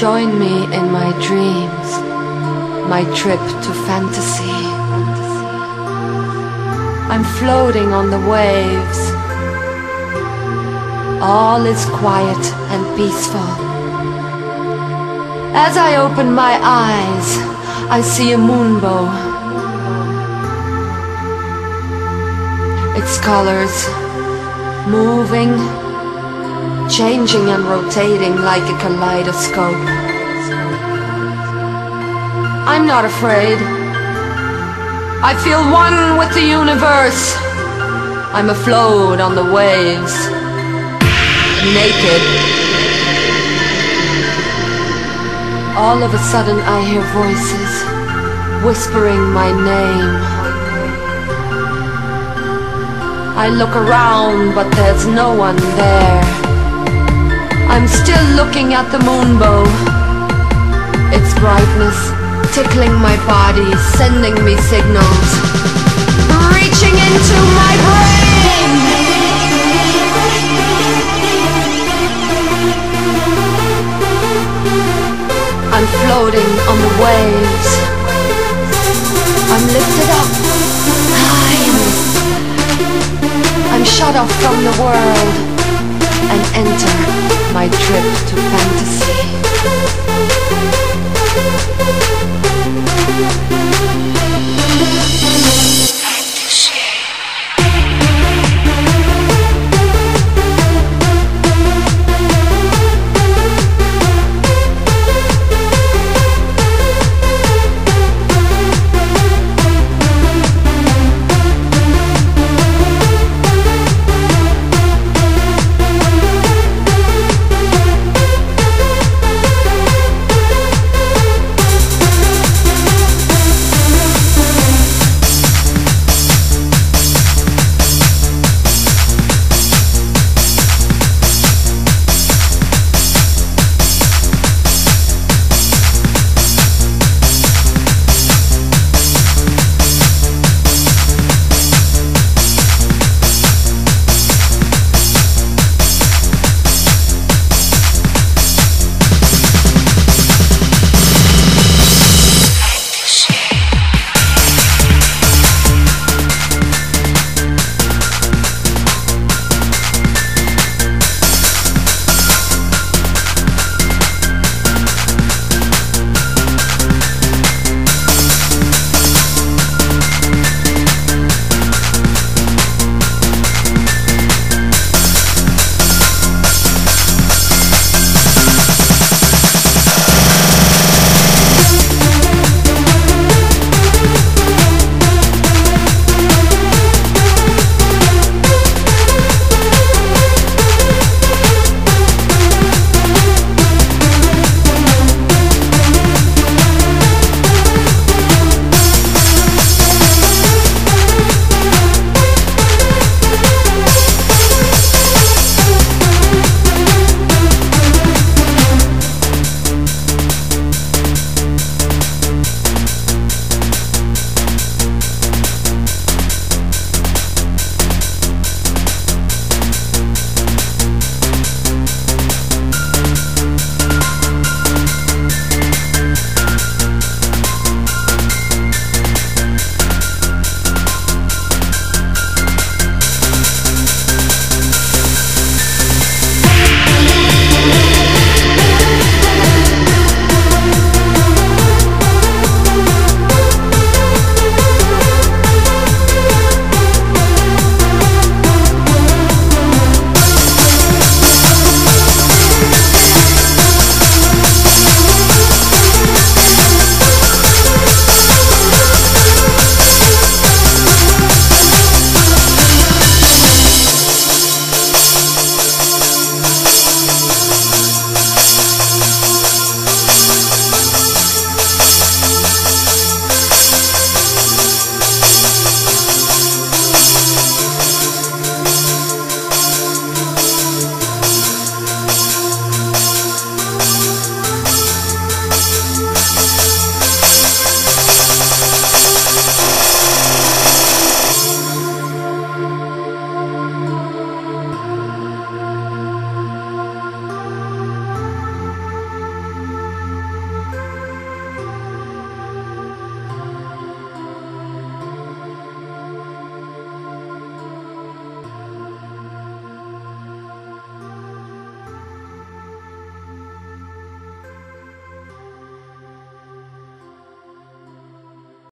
Join me in my dreams, my trip to fantasy. I'm floating on the waves. All is quiet and peaceful. As I open my eyes, I see a moonbow. Its colors moving, changing and rotating like a kaleidoscope. I'm not afraid. I feel one with the universe. I'm afloat on the waves, naked. All of a sudden I hear voices whispering my name. I look around, but there's no one there. I'm still looking at the moonbow. Its brightness tickling my body, sending me signals. Reaching into my brain! I'm floating on the waves. I'm lifted up, high. I'm shut off from the world my trip to fantasy.